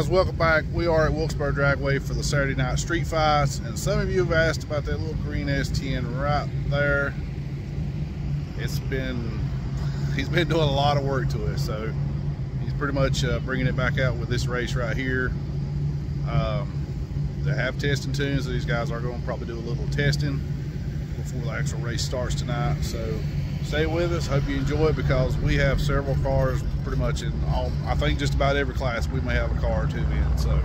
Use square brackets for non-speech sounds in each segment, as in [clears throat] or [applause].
guys, welcome back. We are at Wilkesboro Dragway for the Saturday night street fights, and some of you have asked about that little green S10 right there. It's been, he's been doing a lot of work to it, so he's pretty much uh, bringing it back out with this race right here. Um, they have testing tunes, these guys are going to probably do a little testing before the actual race starts tonight. So stay with us. Hope you enjoy it because we have several cars pretty much in all, I think just about every class we may have a car or two in. So.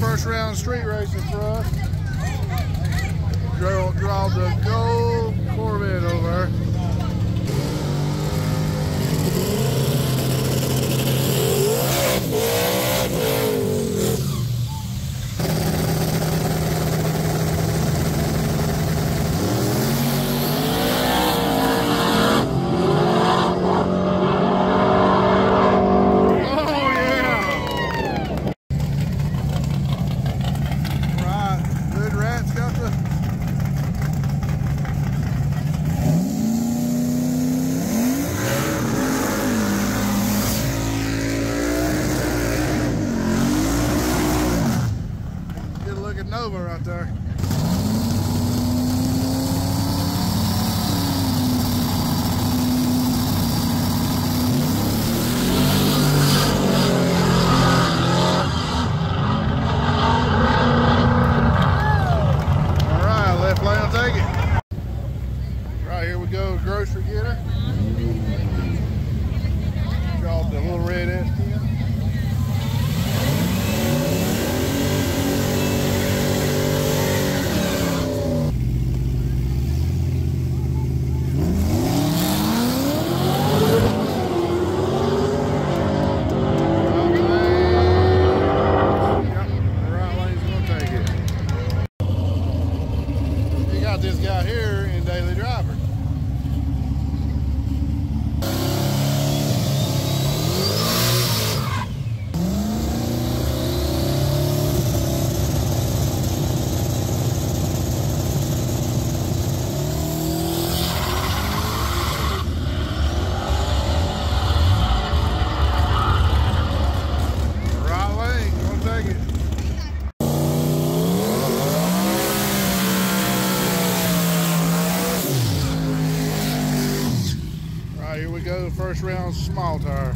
First round street racing for us. Draw, draw the gold Corvette over. Oh First round, small tire.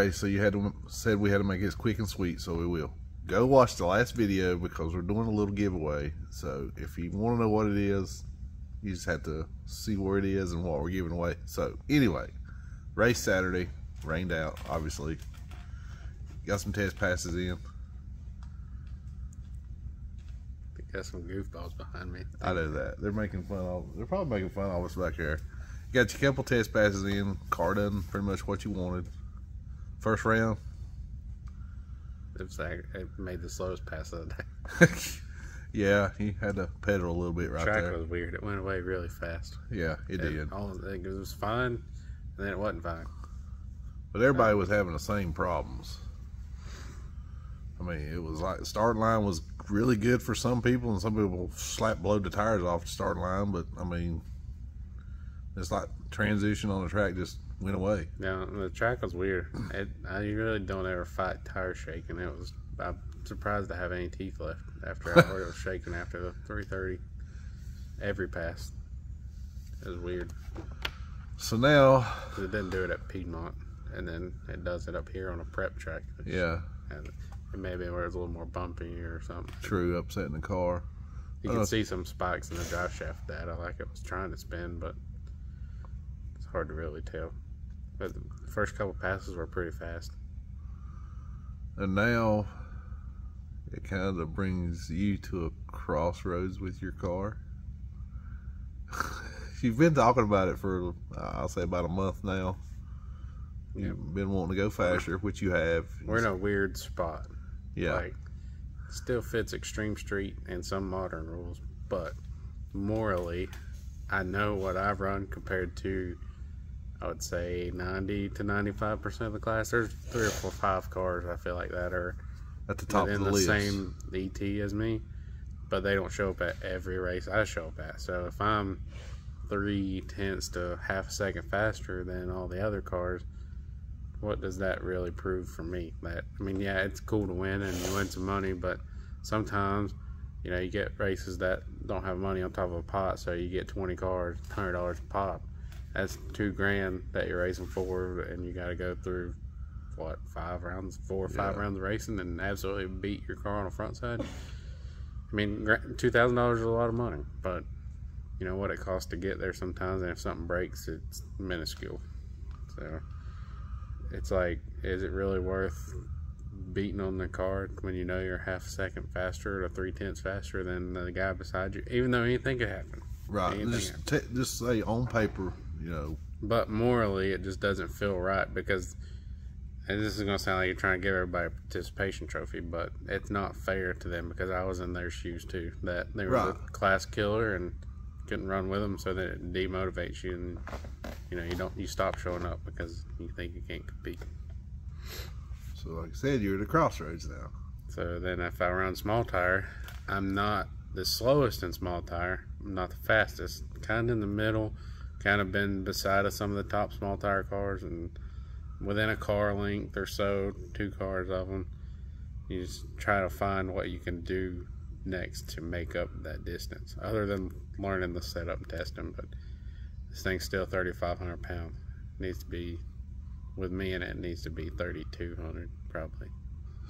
Okay, so you had to, said we had to make this quick and sweet, so we will. Go watch the last video because we're doing a little giveaway. So if you want to know what it is, you just have to see where it is and what we're giving away. So anyway, race Saturday, rained out, obviously. Got some test passes in. Got some goofballs behind me. I know that. They're making fun of they're probably making fun of us back there. You got your couple test passes in, car done pretty much what you wanted. First round. It was like it made the slowest pass of the day. [laughs] yeah, he had to pedal a little bit right there Track there. was weird. It went away really fast. Yeah, it did. all it was fine, and then it wasn't fine. But everybody was having the same problems. I mean, it was like the starting line was really good for some people, and some people slap blowed the tires off the starting line. But I mean, it's like transition on the track just went away. Yeah, the track was weird. It, I really don't ever fight tire shaking. It was. I'm surprised I have any teeth left after I was shaking after the 330. Every pass. It was weird. So now it didn't do it at Piedmont, and then it does it up here on a prep track. yeah, And it may be where it's a little more bumpy or something. true, upsetting the car. You can Uh, see some spikes in the drive shaft data, like it was trying to spin, but it's hard to really tell. But the first couple passes were pretty fast. And now it kind of brings you to a crossroads with your car. [laughs] You've been talking about it for, I'll say, about a month now. You've been wanting to go faster, which you have. We're in a weird spot. yeah, Like, still fits Extreme Street and some modern rules, but morally, I know what I've run compared to, I would say, 90 to 95% of the class. There's three or four, five cars I feel like that are at the top in the, the same ET as me, but they don't show up at every race I show up at. So if I'm three tenths to half a second faster than all the other cars, what does that really prove for me? That I mean, yeah, it's cool to win and you win some money, but sometimes you know you get races that don't have money on top of a pot, so you get 20 cars, hundred dollars a pop. That's two grand that you're racing for, and you got to go through what five rounds, four or five Yeah. rounds of racing, and absolutely beat your car on the front side. I mean, two thousand dollars is a lot of money, but you know what it costs to get there sometimes, and if something breaks, it's minuscule. So it's like, is it really worth beating on the car when you know you're half a second faster or three tenths faster than the guy beside you, even though anything could happen. Right. Anything Just, just say on paper, you know, But morally, it just doesn't feel right because, and this is going to sound like you're trying to give everybody a participation trophy, but it's not fair to them because I was in their shoes too. That they were Right. a class killer and couldn't run with them, so that it demotivates you, and you know you don't you stop showing up because you think you can't compete. so like I said, you're at a crossroads now. So then if I run small tire, I'm not the slowest in small tire. I'm not the fastest. Kind of in the middle. Kind of been beside of some of the top small tire cars and within a car length or so, two cars of them. You just try to find what you can do next to make up that distance, other than learning the setup and testing. But this thing's still 3,500 pounds. needs to be, with me in it, it needs to be 3,200 probably.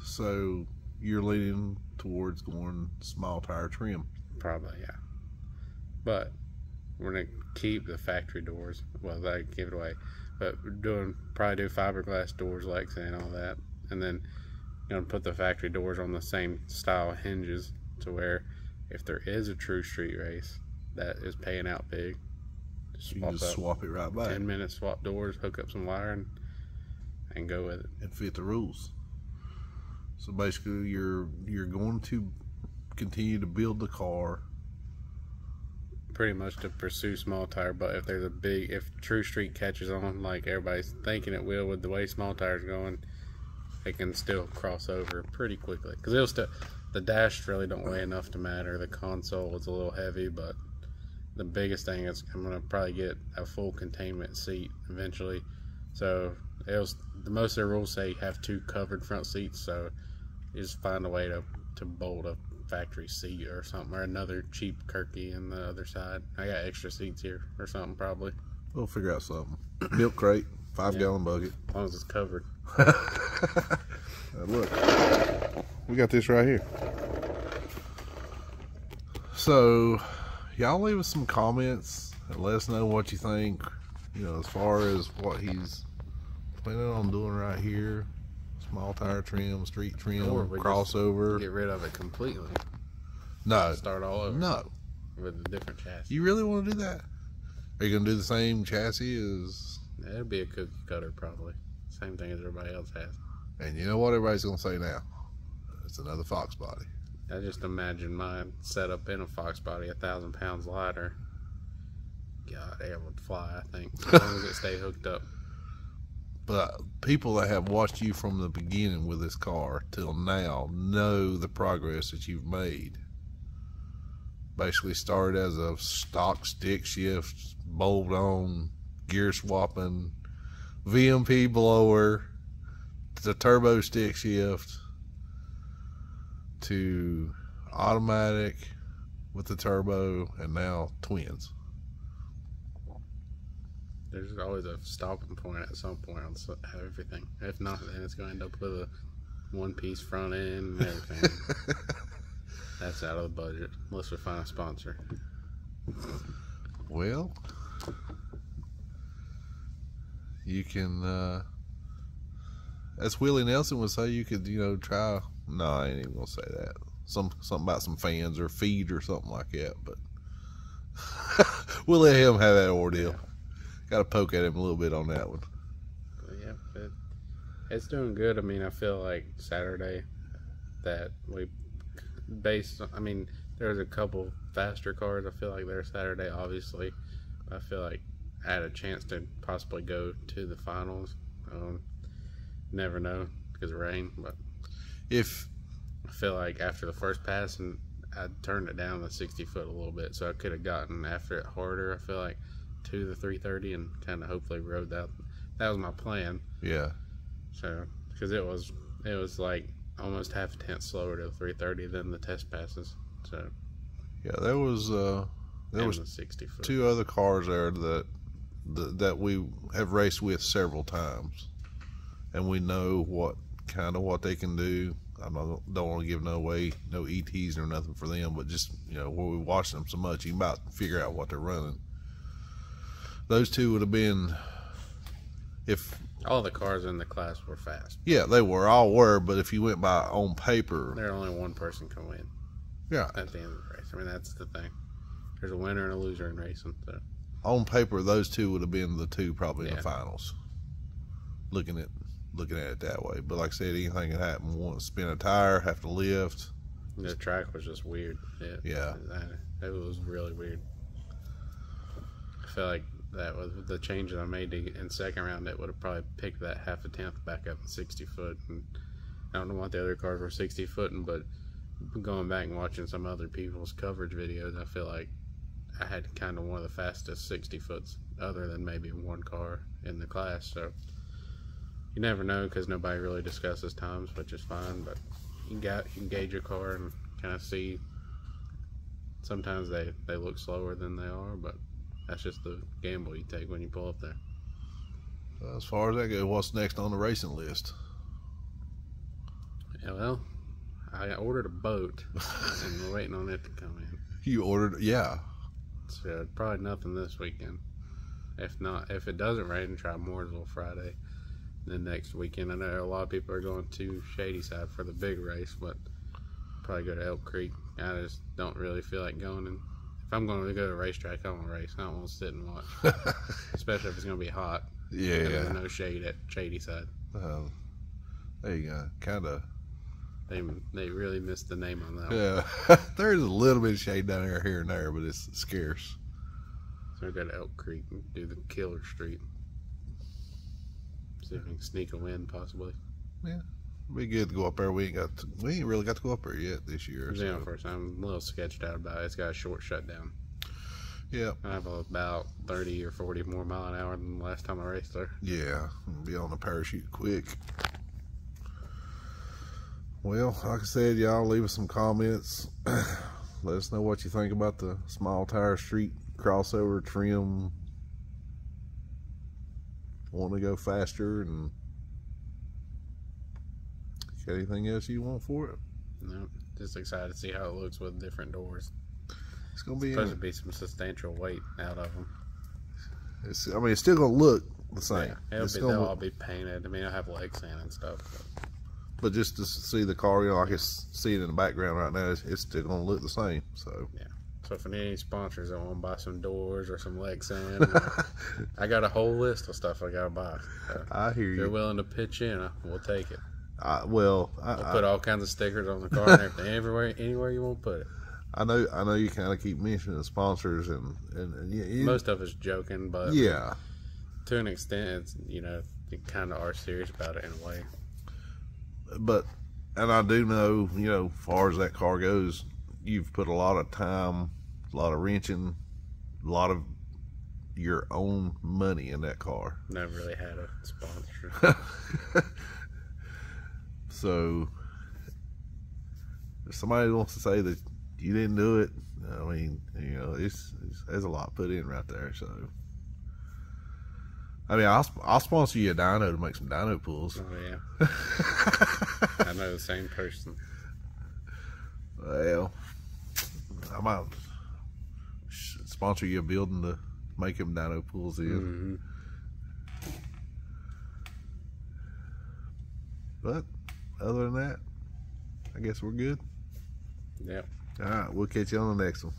So you're leaning towards going small tire trim. Probably, yeah. But we're gonna keep the factory doors. Well, they give it away, but we're doing probably do fiberglass doors, like saying all that, and then gonna put the factory doors on the same style hinges to where if there is a true street race that is paying out big, just You swap can just swap it right back ten minutes, swap doors, hook up some wire, and, and go with it. and fit the rules. So basically, you're you're going to continue to build the car. Pretty much to pursue small tire. But if there's a big, if True Street catches on like everybody's thinking it will with the way small tires going, it can still cross over pretty quickly because it'll still. The dash really don't weigh enough to matter. The console is a little heavy, but the biggest thing is I'm gonna probably get a full containment seat eventually. So it was the most of the rules say you have two covered front seats. So you just find a way to to bolt a factory seat or something or another cheap Kirkey in the other side. I got extra seats here or something probably We'll figure out something. [clears throat] Milk crate, five Yeah. gallon bucket. as long as it's covered. [laughs] Look, we got this right here. So, y'all leave us some comments and let us know what you think. You know, as far as what he's planning on doing right here small tire trim, street trim, Or crossover. Get rid of it completely. no, Start all over no. with a different chassis. You really want to do that? Are you going to do the same chassis as. It'll be a cookie cutter probably. Same thing as everybody else has. And you know what everybody's going to say now? It's another Fox body. I just imagine mine set up in a Fox body a thousand pounds lighter. God, air would fly. I think as long as it stay hooked up. But people that have watched you from the beginning with this car till now know the progress that you've made. Basically started as a stock stick shift, bolt on, gear swapping, VMP blower, the turbo stick shift, to automatic with the turbo, and now twins. There's always a stopping point at some point on everything. If not, then it's going to end up with a one piece front end and everything. [laughs] That's out of the budget unless we find a sponsor. Well, you can, uh, as Willie Nelson would say, you could, you know, try. No, I ain't even gonna say that. Some something about some fans or feed or something like that. But [laughs] we'll let him have that ordeal. Got to poke at him a little bit on that one. Yeah, it, it's doing good. I mean, I feel like Saturday that we based. I mean, there's a couple faster cars. I feel like there Saturday, obviously. I feel like I had a chance to possibly go to the finals. Um, never know because of rain, but If I feel like after the first pass and I turned it down the 60 foot a little bit, so I could have gotten after it harder. I feel like to the 330 and kind of hopefully rode that. That was my plan. yeah, So because it was it was like almost half a tenth slower to the 330 than the test passes. So yeah, there was uh, there was the 60 foot. two other cars there that that we have raced with several times, and we know what kind of what they can do. I don't don't want to give no way no ETs or nothing for them, but just you know where we watch them so much, you about figure out what they're running. Those two would have been, if All the cars in the class were fast. yeah, they were all were, but if you went by on paper, There only one person can win yeah, at the end of the race. I mean, that's the thing. There's a winner and a loser in racing. So on paper those two would have been the two probably in the finals. Looking at looking at it that way, but like I said, anything can happen. To spin a tire, have to lift. the track was just weird. Yeah, Yeah. It was really weird. I feel like that was the changes I made in second round. It would have probably picked that half a tenth back up to 60 foot. And I don't know what the other cars were 60 footing, but going back and watching some other people's coverage videos, I feel like I had kind of one of the fastest 60 foots, other than maybe one car in the class. So you never know because nobody really discusses times, which is fine. But you you can gauge your car and kind of see. Sometimes they, they look slower than they are, but that's just the gamble you take when you pull up there. Uh, as far as that goes, what's next on the racing list? Yeah, well, I ordered a boat and we're [laughs] waiting on it to come in. You ordered, yeah. So probably nothing this weekend. If not, if it doesn't rain, try Mooresville Friday. Then next weekend, I know a lot of people are going to Shady Side for the big race, but probably go to Elk Creek. I just don't really feel like going. And if I'm going to go to a racetrack, I want to race. I don't want to sit and watch, [laughs] especially if it's going to be hot. And there's yeah. no shade at Shady Side. Um, there you go. Kind of. They they really missed the name on that. one. Yeah. [laughs] There's a little bit of shade down there here and there, but it's scarce. So we go to Elk Creek and do the Killer Street. See if we can sneak a win, possibly. Be good to go up there. We ain't got. To, we ain't really got to go up there yet this year. Yeah, So. first I'm a little sketched out about it. It's got a short shutdown. Yeah. I have about 30 or 40 more mile an hour than the last time I raced there. Yeah. Be on the parachute quick. Well, like I said, y'all leave us some comments. [clears throat] Let us know what you think about the small tire street crossover trim. Want to go faster and anything else you want for it? No, just excited to see how it looks with different doors. It's gonna be. Supposed to be some substantial weight out of them. It's, I mean, it's still gonna look the same. It'll It's be, they'll look- all be painted. I mean, I have Lexan and stuff. But but just to see the car, you know, I can see it in the background right now. It's, it's still gonna look the same. So yeah. so if any sponsors, I want to buy some doors or some Lexan. [laughs] I got a whole list of stuff I gotta buy. So I hear if you're willing to pitch in, we'll take it. I, well, I, We'll I, put all kinds of stickers on the car and everything, [laughs] everywhere, anywhere you want to put it. I know, I know you kind of keep mentioning sponsors and and, and you, you- Most of it's joking, but yeah, to an extent, it's you know you kind of are serious about it in a way. but and I do know, you know, far as that car goes, you've put a lot of time, a lot of wrenching, a lot of your own money in that car. Never really had a sponsor. [laughs] so if somebody wants to say that you didn't do it, I mean, you know, it's, it's there's a lot put in right there. So, I mean, I'll I'll sponsor you a dyno to make some dyno pulls. oh yeah, [laughs] I know the same person. well, I might sponsor you a building to make them dyno pulls in. hmm But other than that, I guess we're good. Yep. All right, we'll catch you on the next one.